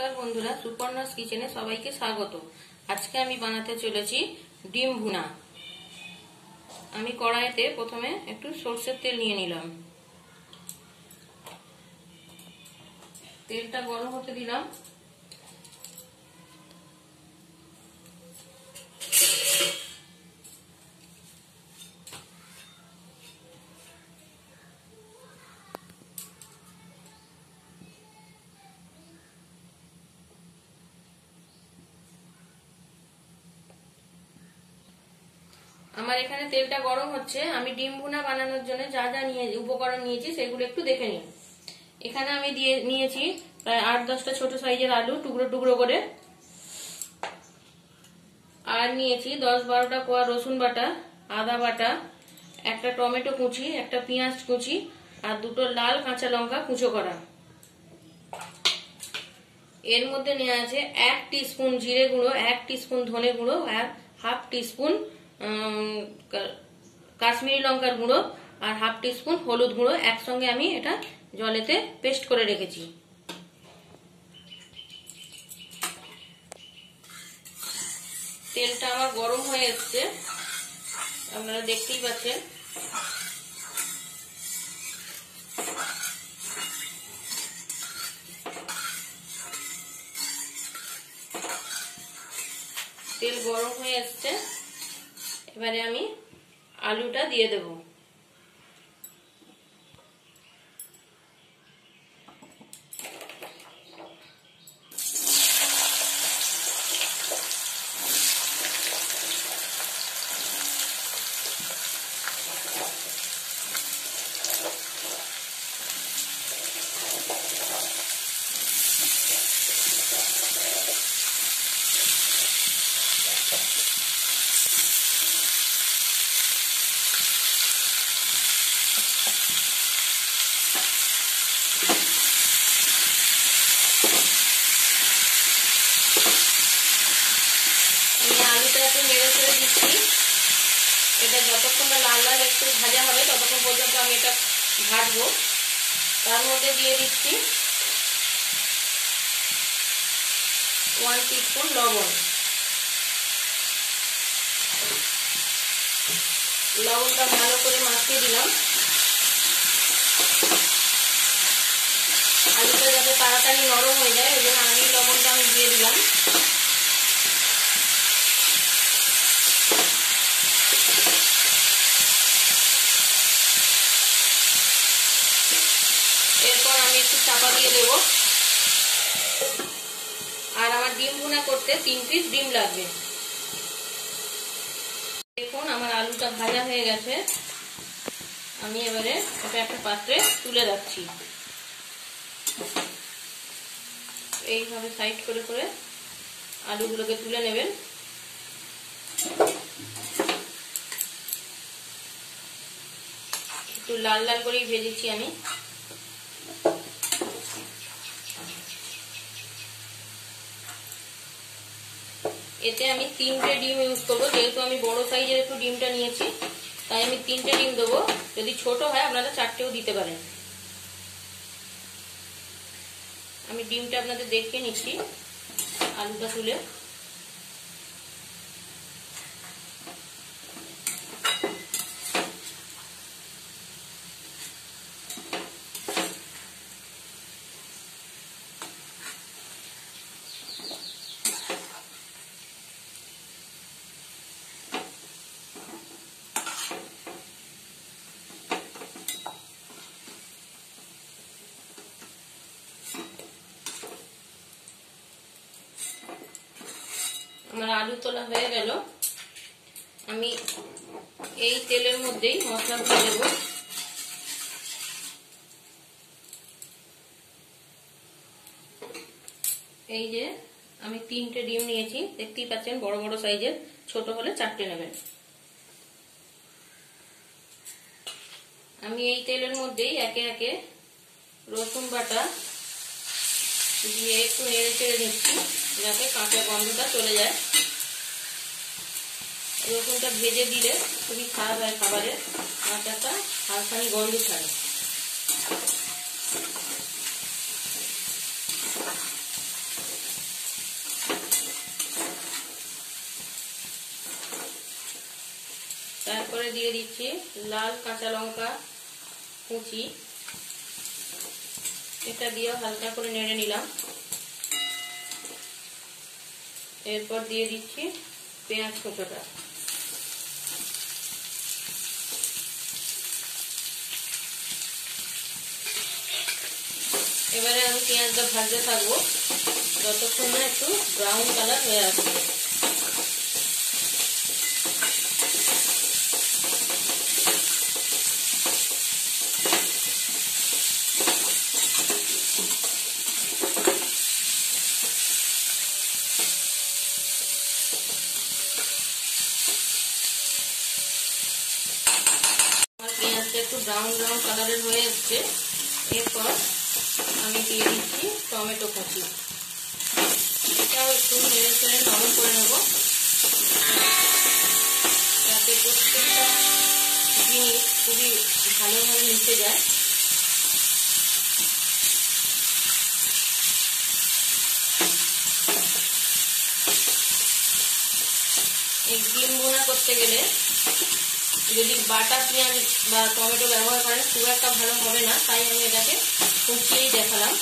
নমস্কার বন্ধুরা, সুপর্ণাস কিচেনে সবাইকে স্বাগত আজকে আমি বানাতে চলেছি ডিম ভুনা। আমি কড়াইতে প্রথমে একটু সর্ষের তেল নিয়ে নিলাম। তেলটা গরম হতে দিলাম। আমার এখানে তেলটা গরম হচ্ছে, আমি ডিম ভুনা বানানোর জন্য যা যা নিয়ে, উপকরণ নিয়েছি সেগুলো একটু দেখে নিন। এখানে আমি দিয়ে, নিয়েছি প্রায় আট দশটা ছোট সাইজের আলু, টুকরো টুকরো করে। আর নিয়েছি দশ বারোটা কোয়া রসুন বাটা, আদা বাটা, একটা টমেটো কুচি, একটা পেঁয়াজ কুচি, আর দুটো লাল কাঁচা লঙ্কা কুচো করা। এর মধ্যে নেওয়া আছে এক স্পুন জিরে গুঁড়ো, এক স্পুন ধনে গুঁড়ো, আর হাফ টিস্পুন কাশ্মীরি লঙ্কার গুঁড়ো আর হাফ টিস্পুন হলুদ গুঁড়ো একসঙ্গে আমি এটা জলেতে পেস্ট করে রেখেছি। তেলটা আমার গরম হয়ে এসছে। আপনারা দেখতেই পাচ্ছেন। তেল গরম হয়ে এসছে। এবারে আমি আলুটা দিয়ে দেব আমি আলুটা একটু নেড়ে ছেড়ে দিচ্ছি। এটা যতক্ষণ না লাল লাল একটু ভাজা হবে, ততক্ষণ পর্যন্ত আমি এটা ভাজবো। তার মধ্যে দিয়ে দিচ্ছি ওয়ান টিস্পুন লবণ। লবণটা ভালো করে মাখিয়ে দিলাম। আলুটা যাতে তাড়াতাড়ি নরম হয়ে যায়, ওই জন্য আগেই লবণটা আমি দিয়ে দিলাম এরপর আমি একটু দিয়ে দেব। আর আমার ডিম ভুনা করতে তিন পিস ডিম লাগবে। দেখুন, আমার আলুটা ভাজা হয়ে গেছে। আমি এবারে এটা একটা পাত্রে তুলে রাখছি। এইভাবে সাইড করে করে আলুগুলোকে তুলে নেবেন। একটু লাল লাল করেই ভেজেছি আমি। এতে আমি তিনটে ডিম ইউজ করব। যেহেতু আমি বড় সাইজের একটু ডিমটা নিয়েছি, তাই আমি তিনটে ডিম দেবো। যদি ছোট হয়, আপনারা চারটেও দিতে পারেন। আমি ডিমটা আপনাদের দেখিয়ে নিচ্ছি, আলুটা তুলে। আমার আলু তোলা হয়ে গেল। আমি এই তেলের মধ্যেই মশলা মশলাগুলো দেব। এই যে আমি তিনটে ডিম নিয়েছি, দেখতেই পাচ্ছেন বড় বড় সাইজের, ছোট হলে চারটে নেবেন। আমি এই তেলের মধ্যেই একে একে রসুন বাটা দিয়ে একটু নেড়ে চেড়ে নিচ্ছি। যাতে কাঁচা গন্ধটা চলে যায়। রসুনটা ভেজে দিলে খুবই খারাপ হয় খাবারে। কাঁচাটা হালখানি গন্ধ ছাড়ে। তারপরে দিয়ে দিচ্ছি লাল কাঁচা লঙ্কা কুচি। এটা দিয়ে হালকা করে নেড়ে নিলাম। এরপর দিয়ে দিচ্ছি পেঁয়াজ কুচোটা এবারে আমি পেঁয়াজটা ভাজতে থাকব। যতক্ষণ না একটু ব্রাউন কালার হয়ে আসবে আমার পেঁয়াজটা একটু ব্রাউন ব্রাউন কালারের হয়ে এসছে এরপর আমি দিয়ে দিচ্ছি টমেটো কুচি। এটাও একটু নেড়ে চেড়ে নরম করে নেব। যাতে প্রত্যেকটা জিনিস খুবই ভালোভাবে মিশে যায়। এই ডিম বোনা করতে গেলে যদি বাটা পেঁয়াজ বা টমেটো ব্যবহার করেন, খুব একটা ভালো হবে না, তাই আমি এটাকে কুচিয়েই দেখালাম।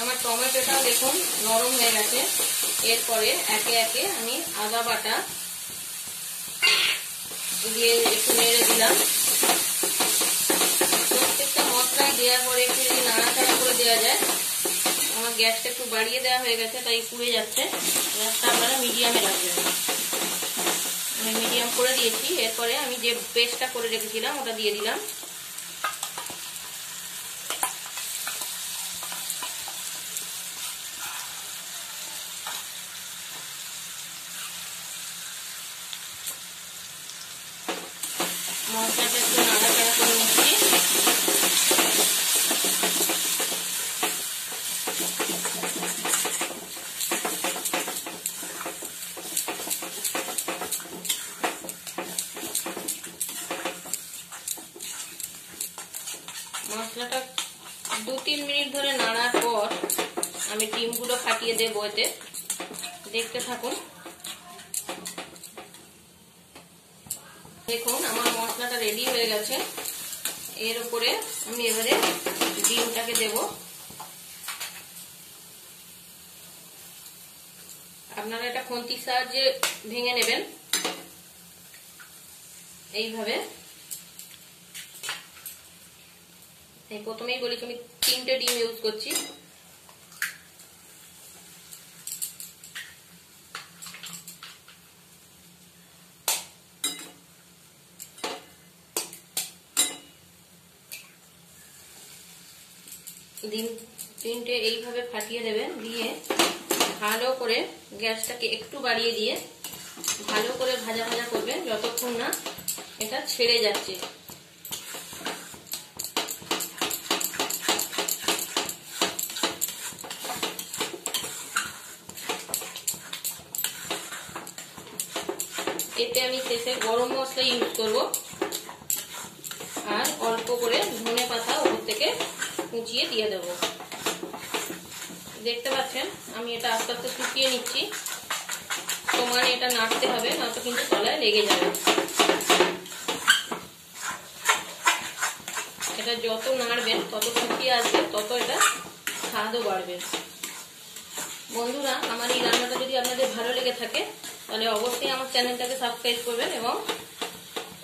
আমার টমেটোটাও দেখুন নরম হয়ে গেছে। এরপরে একে একে আমি আদা বাটা দিয়ে একটু নেড়ে দিলাম। প্রত্যেকটা মশলায় দেওয়ার পরে একটু যদি নাড়াচাড়া করে দেওয়া যায় গ্যাসটা একটু বাড়িয়ে দেওয়া হয়ে গেছে, তাই পুড়ে যাচ্ছে। গ্যাসটা আপনারা মিডিয়ামে রাখবেন আমি মিডিয়াম করে দিয়েছি। এরপরে আমি যে পেস্টটা করে রেখেছিলাম, ওটা দিয়ে দিলাম মশলাটা একটু নাড়াচাড়া করে নিচ্ছি মশলাটা দু তিন মিনিট ধরে নাড়ার পর আমি ডিমগুলো ফাটিয়ে দেবো এতে দেখতে থাকুন। দেখুন, আমার মশলাটা রেডি হয়ে গেছে। এর উপরে আমি এবারে ডিমটাকে দেব। আপনারা এটা খুন্তির সাহায্যে ভেঙে নেবেন। এইভাবে। এই প্রথমেই বলি আমি তিনটে ডিম ইউজ করছি। ডিম তিনটে এইভাবে ফাটিয়ে দেবেন, দিয়ে ভালো করে গ্যাসটাকে একটু বাড়িয়ে দিয়ে ভালো করে ভাজা ভাজা করবেন যতক্ষণ না এটা ছেড়ে যাচ্ছে। এতে আমি শেষে গরম মশলা ইউজ করব। আর অল্প করে ধনে পাতা উপর থেকে কুচিয়ে দিয়ে দেব। দেখতে পাচ্ছেন, আমি এটা আস্তে আস্তে শুকিয়ে নিচ্ছি। সমানে এটা নাড়তে হবে, নয়তো কিন্তু তলায় লেগে যাবে। এটা যত নাড়বেন, তত শুকিয়ে আসবে, তত এটা স্বাদও বাড়বে। বন্ধুরা, আমার এই রান্নাটা যদি আপনাদের ভালো লেগে থাকে, তাহলে অবশ্যই আমার চ্যানেলটাকে সাবস্ক্রাইব করবেন এবং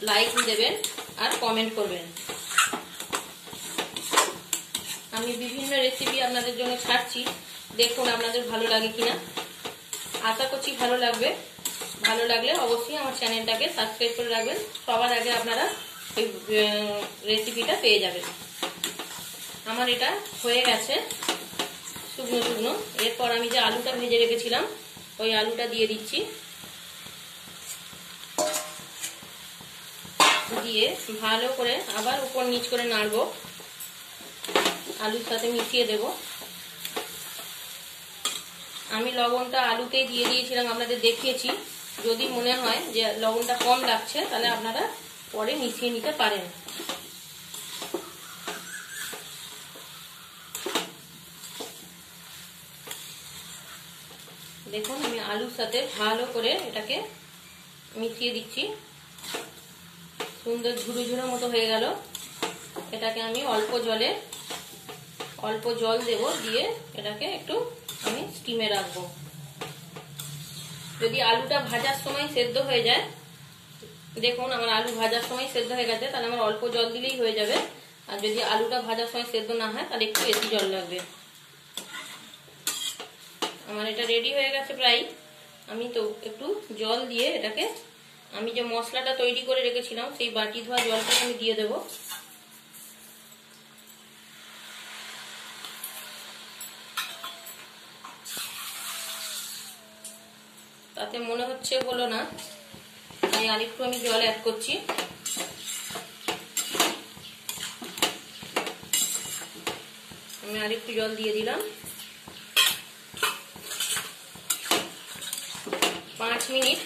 লাইক দেবেন আর কমেন্ট করবেন। আমি বিভিন্ন রেসিপি আপনাদের জন্য ছাড়ছি। দেখুন আপনাদের ভালো লাগে কিনা। আশা করছি ভালো লাগবে। ভালো লাগলে অবশ্যই আমার চ্যানেলটাকে সাবস্ক্রাইব করে রাখবেন। সবার আগে আপনারা এই রেসিপিটা পেয়ে যাবেন। আমার এটা হয়ে গেছে শুকনো শুকনো। এরপর আমি যে আলুটা ভেজে রেখেছিলাম, ওই আলুটা দিয়ে দিচ্ছি। দিয়ে ভালো করে আবার উপর নিচ করে নাড়বো। আলুর সাথে মিশিয়ে দেব। আমি লবণটা আলুতেই দিয়ে দিয়েছিলাম, আপনাদের দেখিয়েছি। যদি মনে হয় যে লবণটা কম লাগছে, তাহলে আপনারা পরে মিশিয়ে নিতে পারেন। দেখুন, আমি আলুর সাথে ভালো করে এটাকে মিশিয়ে দিচ্ছি। সুন্দর ঝুড়ো ঝুড়ো মতো হয়ে গেল। এটাকে আমি অল্প জলে অল্প জল দেব, দিয়ে এটাকে একটু আমি স্টিমে রাখব। যদি আলুটা ভাজার সময় সেদ্ধ হয়ে যায়, দেখুন আমার আলু ভাজার সময় সেদ্ধ হয়ে গেছে, তাহলে আমার অল্প জল দিলেই হয়ে যাবে। আর যদি আলুটা ভাজার সময় সেদ্ধ না হয়, তাহলে একটু বেশি জল লাগবে। আমার এটা রেডি হয়ে গেছে প্রায়। আমি তো একটু জল দিয়ে এটাকে, আমি যে মশলাটা তৈরি করে রেখেছিলাম, সেই বাটি ধোয়া জলটা আমি দিয়ে দেব। তাতে মনে হচ্ছে হলো না। তাই আরেকটু আমি জল অ্যাড করছি। আমি আরেকটু জল দিয়ে দিলাম। পাঁচ মিনিট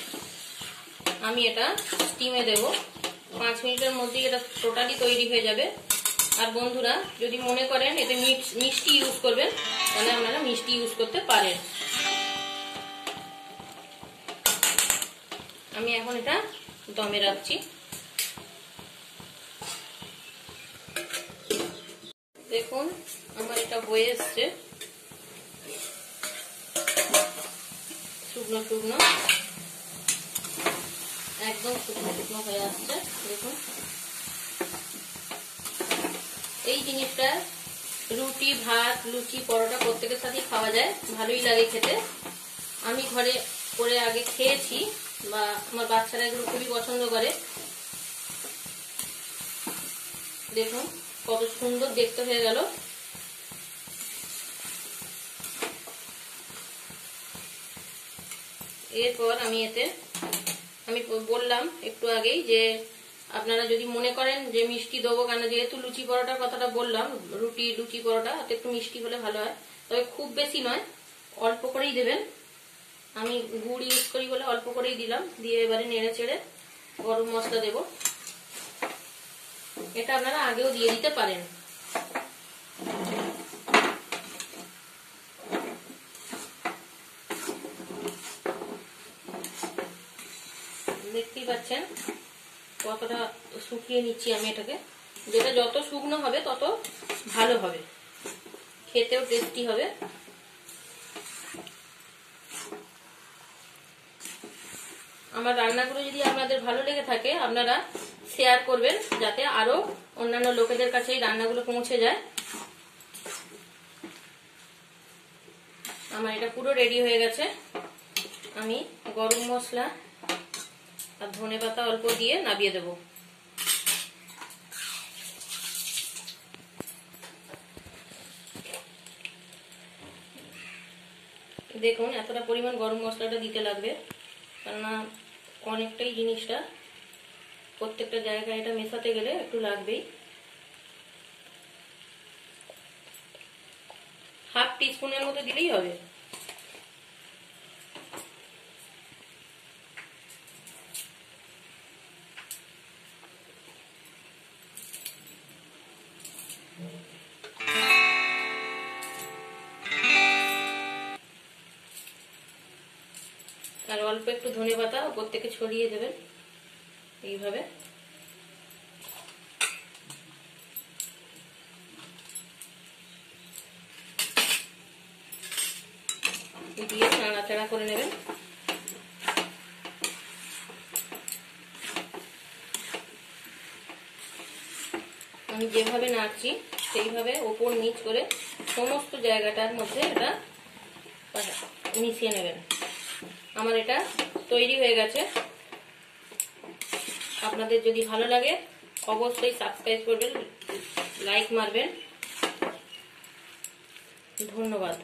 আমি এটা স্টিমে দেব। পাঁচ মিনিটের মধ্যেই এটা টোটালি তৈরি হয়ে যাবে। আর বন্ধুরা, যদি মনে করেন এতে মিষ্টি ইউজ করবেন, তাহলে আপনারা মিষ্টি ইউজ করতে পারেন। আমি এখন এটা দমে রাখছি। দেখুন, আমার এটা হয়ে এসছে। শুকনো শুকনো। একদম শুকনো শুকনো হয়ে আসছে, দেখুন। এই জিনিসটা রুটি, ভাত, লুচি, পরোটা প্রত্যেকের সাথেই খাওয়া যায়, ভালোই লাগে খেতে। আমি ঘরে করে আগে খেয়েছি বা আমার বাচ্চারা এগুলো খুবই পছন্দ করে। দেখুন, কত সুন্দর দেখতে হয়ে গেল। এরপর আমি এতে, আমি বললাম একটু আগেই যে, আপনারা যদি মনে করেন যে মিষ্টি দেবো কেন, যেহেতু লুচি পরোটার কথাটা বললাম, রুটি, লুচি পরোটা একটু মিষ্টি হলে ভালো হয়। তবে খুব বেশি নয়, অল্প করেই দেবেন। আমি গুড় ইউজ করি বলে অল্প করেই দিলাম, দিয়ে এবারে নেড়ে চেড়ে গরম মশলা দেব। এটা আপনারা আগেও দিয়ে দিতে পারেন। দেখতেই পাচ্ছেন কতটা শুকিয়ে নিচ্ছি আমি এটাকে। যেটা যত শুকনো হবে তত ভালো হবে। খেতেও টেস্টি হবে। আমার রান্নাগুলো যদি আপনাদের ভালো লেগে থাকে, আপনারা শেয়ার করবেন যাতে আরও অন্যান্য লোকেদের কাছে এই রান্নাগুলো পৌঁছে যায়। আমার এটা পুরো রেডি হয়ে গেছে। আমি গরম মশলা আর ধনে পাতা অল্প দিয়ে নাবিয়ে দেব। দেখুন, এতটা পরিমাণ গরম মশলাটা দিতে লাগবে। কেননা অনেকটাই জিনিসটা প্রত্যেকটা জায়গায় এটা মেশাতে গেলে একটু লাগবেই। হাফ টিস্পুনের মতো দিলেই হবে। অল্প একটু ধনে পাতা উপর থেকে ছড়িয়ে দেবেন, এইভাবে। দিয়ে নাড়াচাড়া করে নেবেন। আমি যেভাবে নাড়ছি, সেইভাবে ওপর নিচ করে সমস্ত জায়গাটার মধ্যে এটা মিশিয়ে নেবেন। আমার এটা তৈরি হয়ে গেছে। আপনাদের যদি ভালো লাগে, অবশ্যই সাবস্ক্রাইব করবেন লাইক মারবেন। ধন্যবাদ।